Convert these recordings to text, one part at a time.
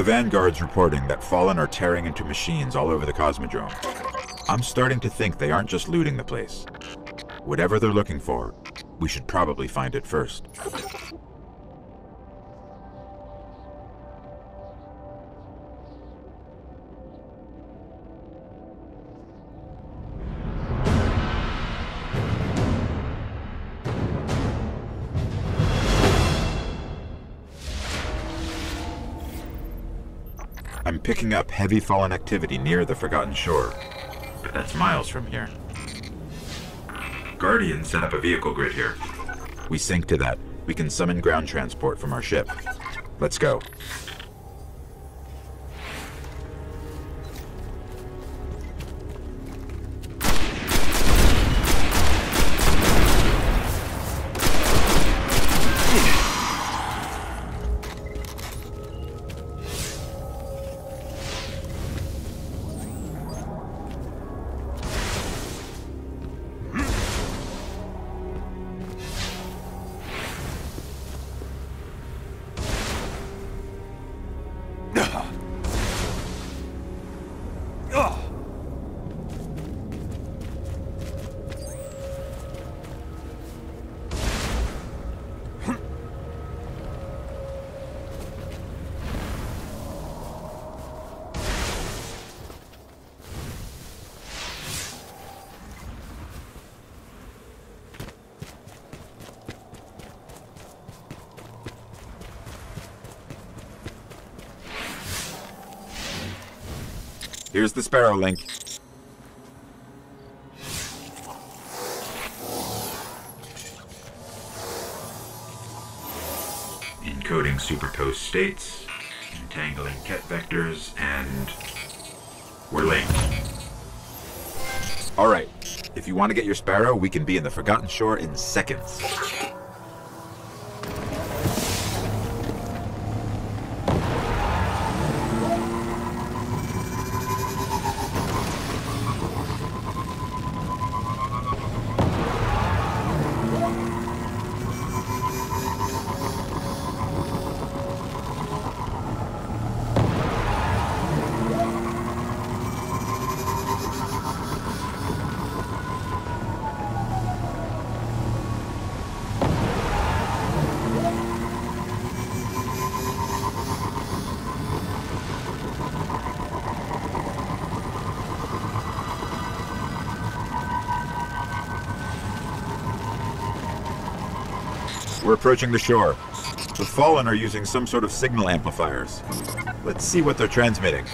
The Vanguard's reporting that Fallen are tearing into machines all over the Cosmodrome. I'm starting to think they aren't just looting the place. Whatever they're looking for, we should probably find it first. Picking up heavy fallen activity near the Forgotten Shore, but that's miles from here. Guardian set up a vehicle grid here. We sync to that. We can summon ground transport from our ship. Let's go. Here's the Sparrow link. Encoding superposed states, entangling ket vectors, and we're linked. Alright, if you want to get your Sparrow, we can be in the Forgotten Shore in seconds. We're approaching the shore. The Fallen are using some sort of signal amplifiers. Let's see what they're transmitting.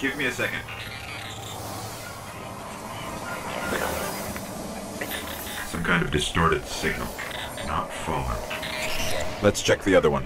Give me a second. Some kind of distorted signal. Not fallen. Let's check the other one.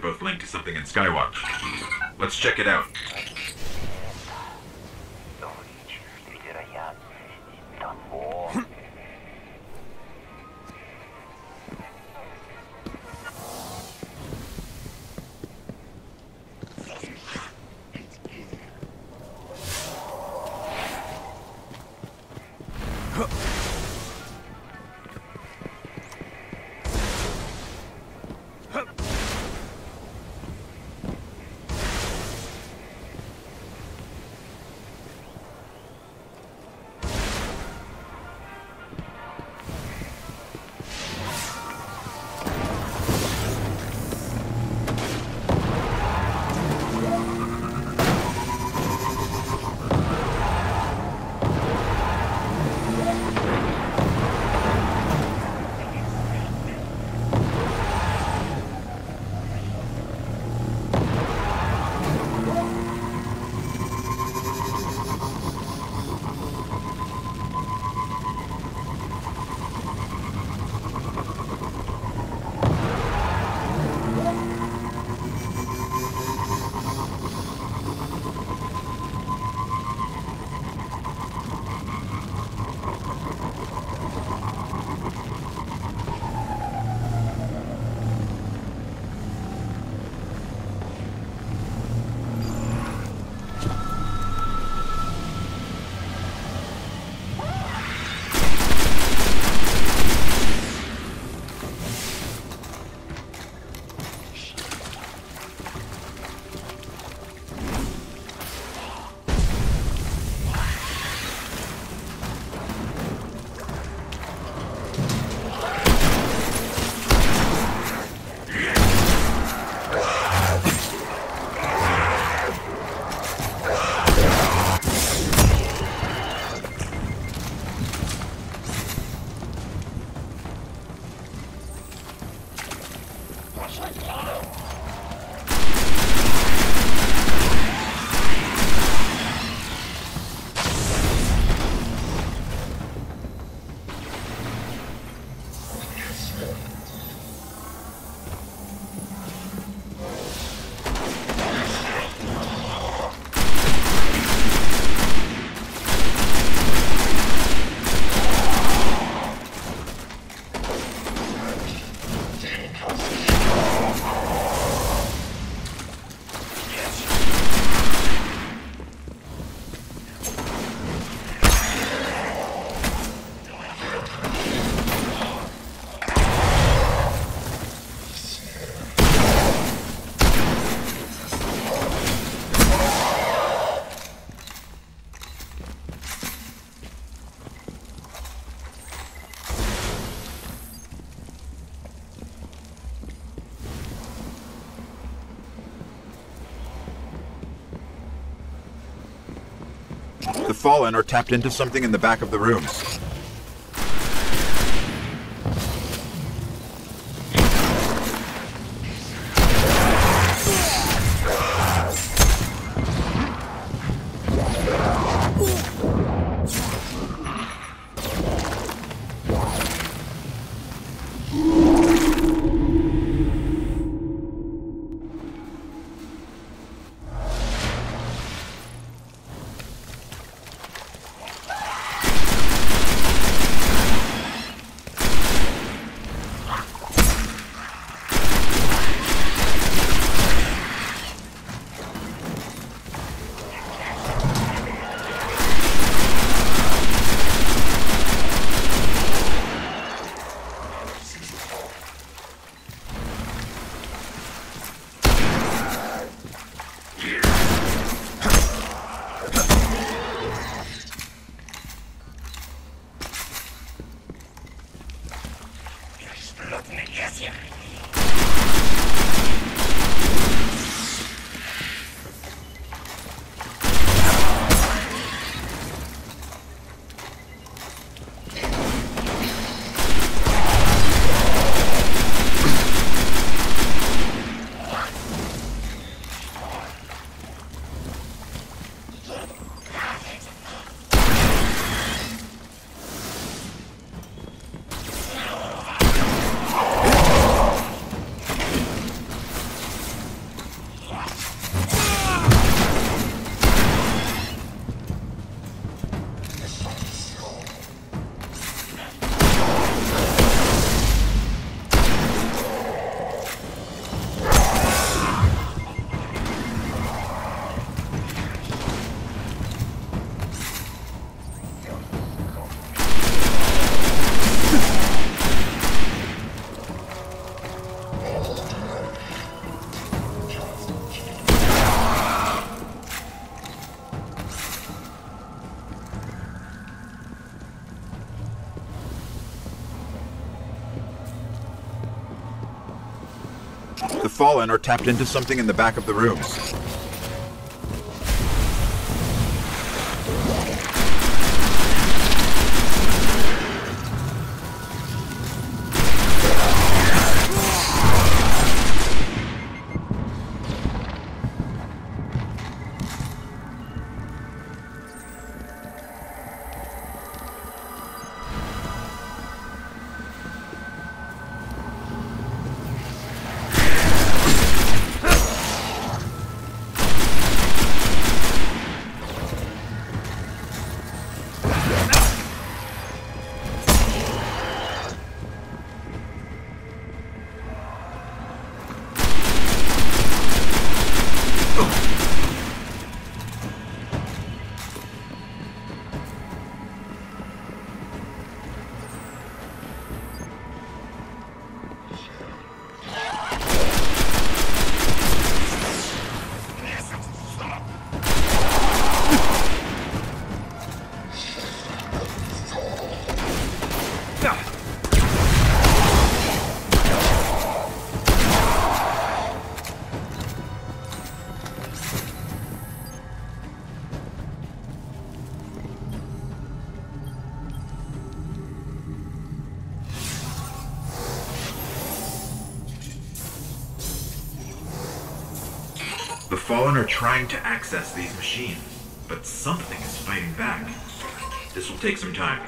both linked to something in Skywatch. Let's check it out. The Fallen are tapped into something in the back of the room. Fallen or tapped into something in the back of the room. Fallen are trying to access these machines, but something is fighting back. This will take some time.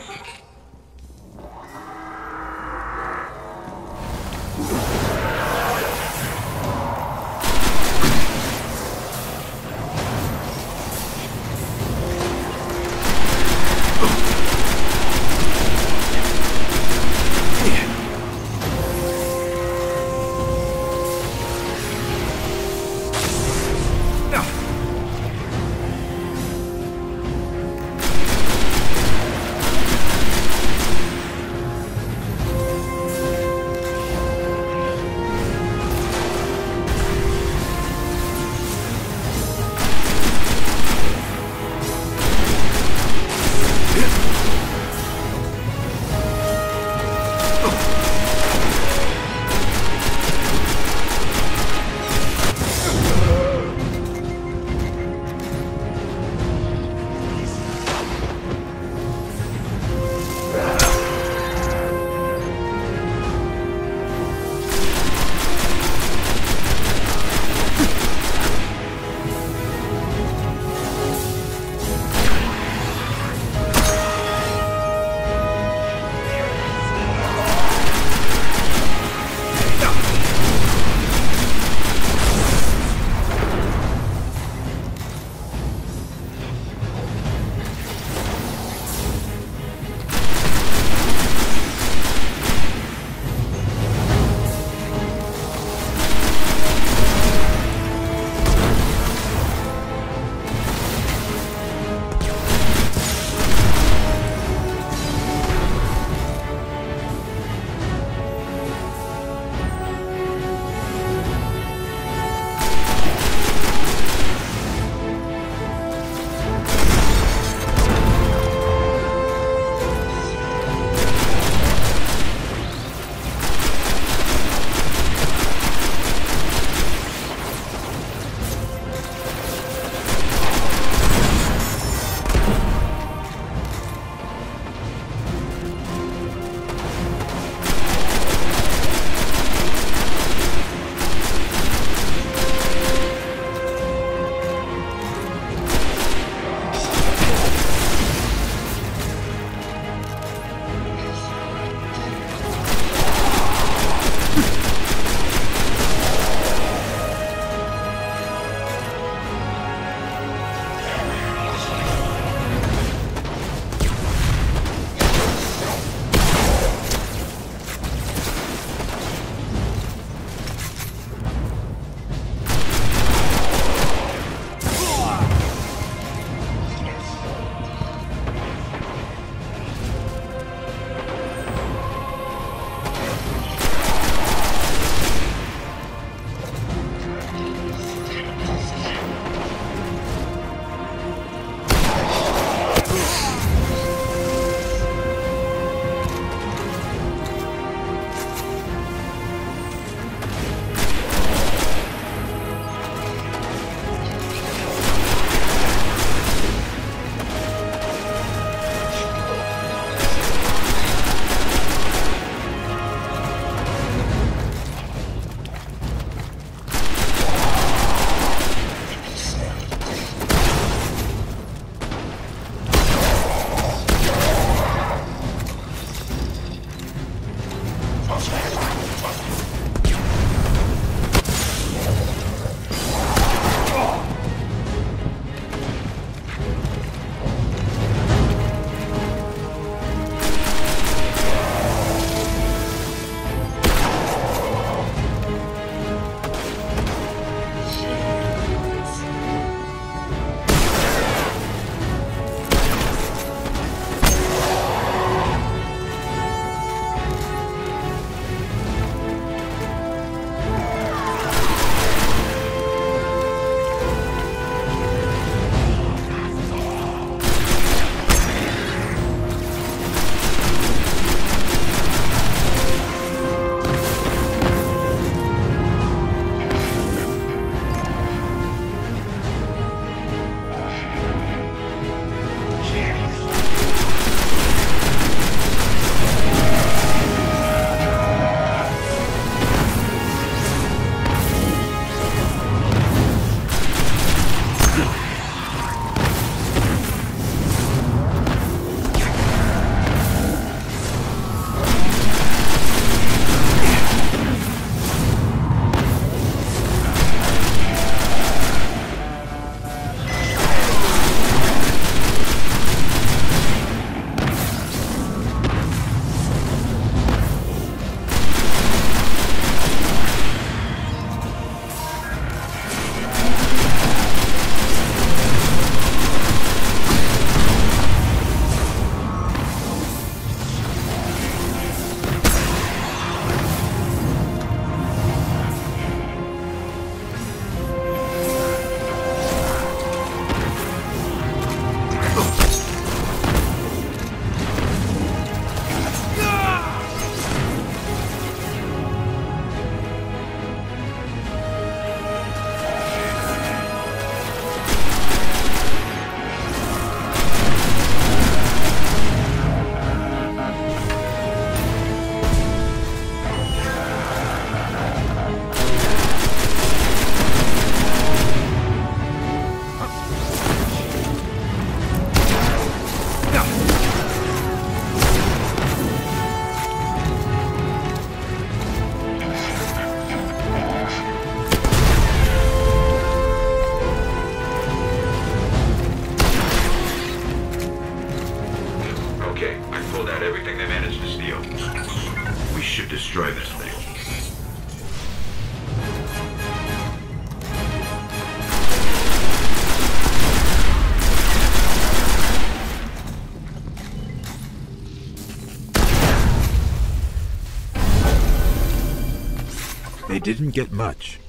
Didn't get much.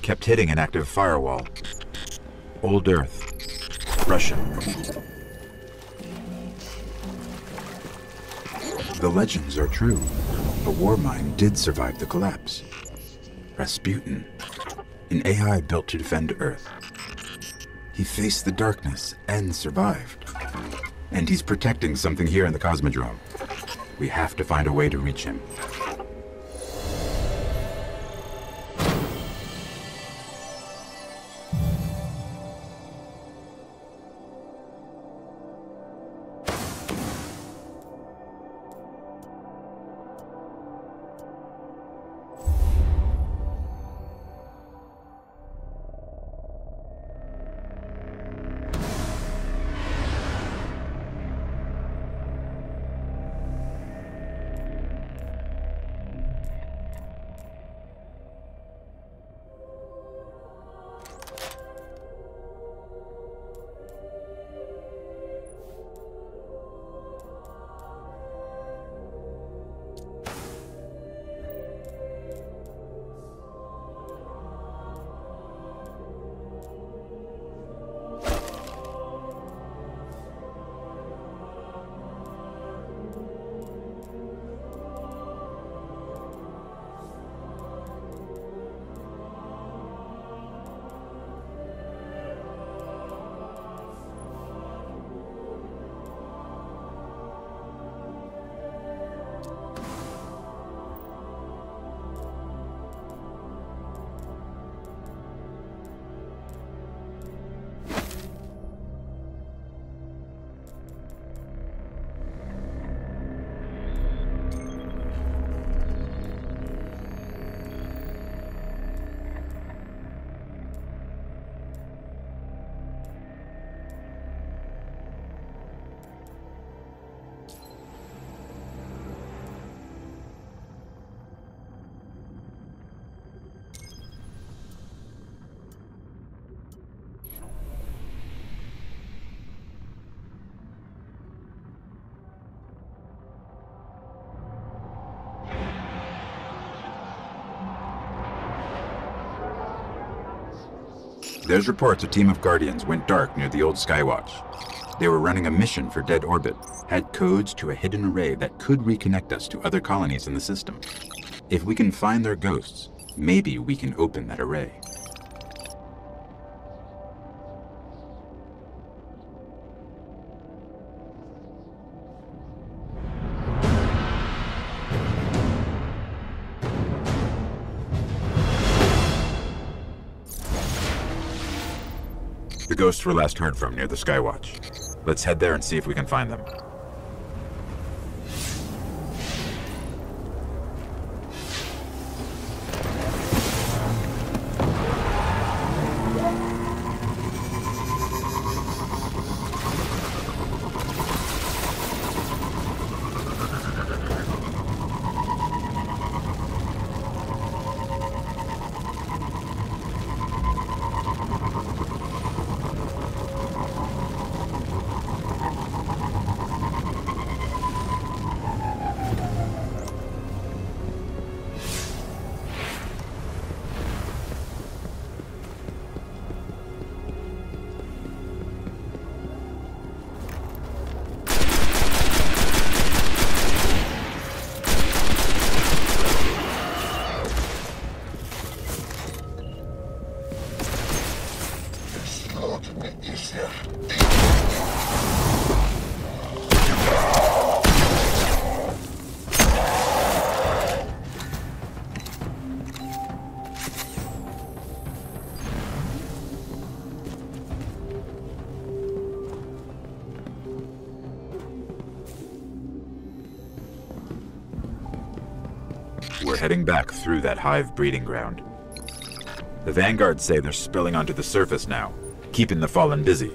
Kept hitting an active firewall. Old Earth. Russia. The legends are true. The Warmind did survive the collapse. Rasputin. An AI built to defend Earth. He faced the darkness and survived. And he's protecting something here in the Cosmodrome. We have to find a way to reach him. There's reports a team of Guardians went dark near the old Skywatch. They were running a mission for Dead Orbit, had codes to a hidden array that could reconnect us to other colonies in the system. If we can find their ghosts, maybe we can open that array. Ghosts were last heard from near the Skywatch. Let's head there and see if we can find them. Heading back through that hive breeding ground. The Vanguard say they're spilling onto the surface now, keeping the Fallen busy.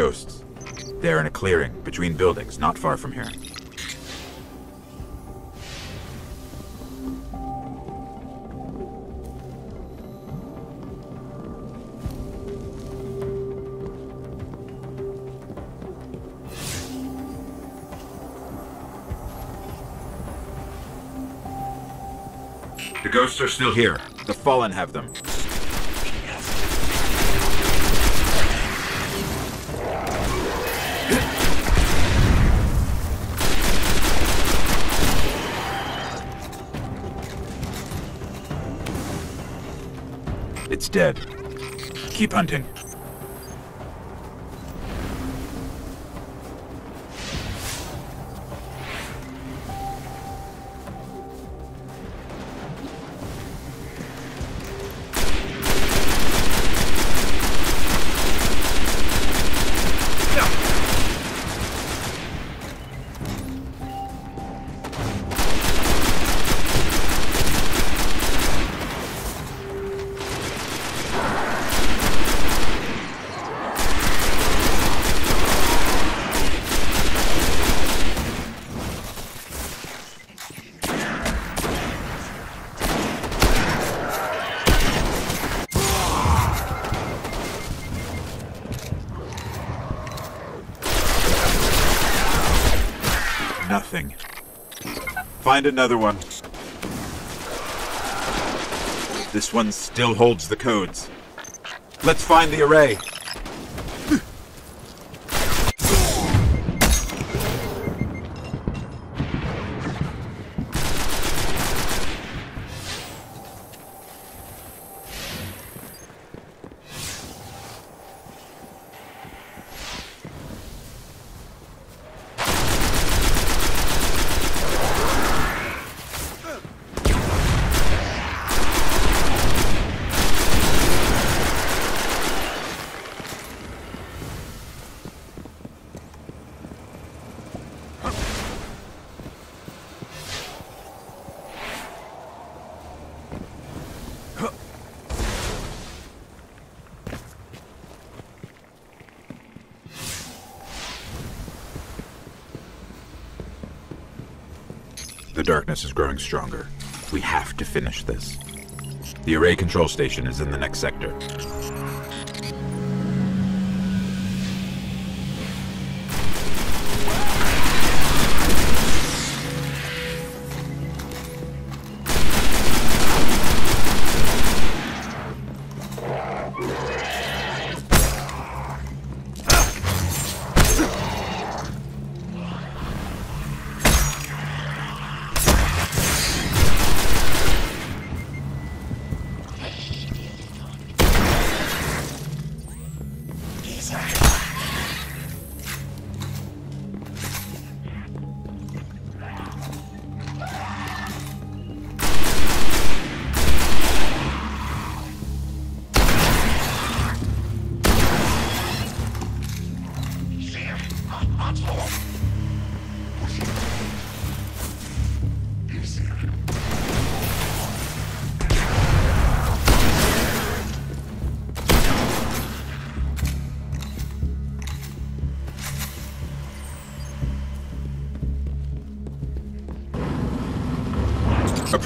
Ghosts. They're in a clearing between buildings, not far from here. The ghosts are still here. The Fallen have them. Dead. Keep hunting. Find another one. This one still holds the codes. Let's find the array. Darkness is growing stronger. We have to finish this. The array control station is in the next sector.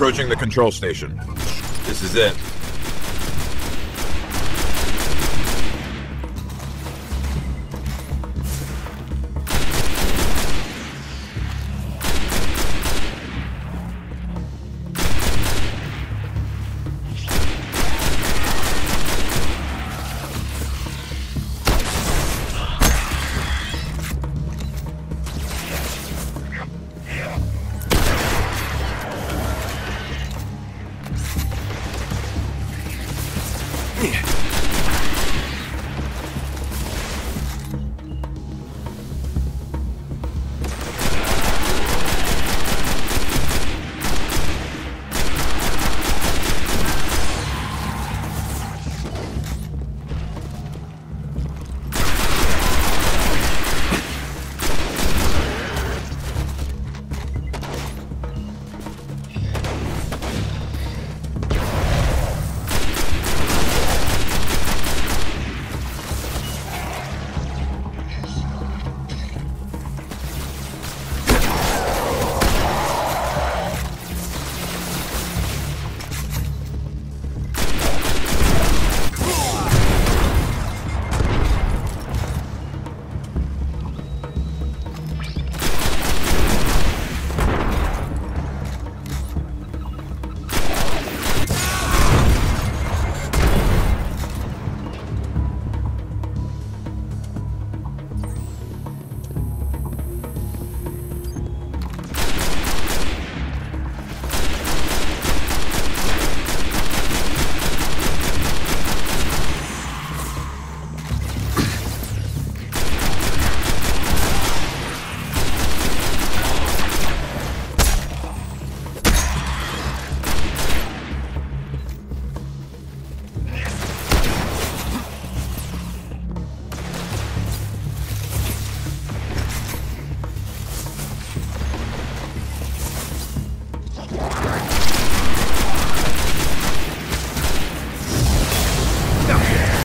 Approaching the control station. This is it.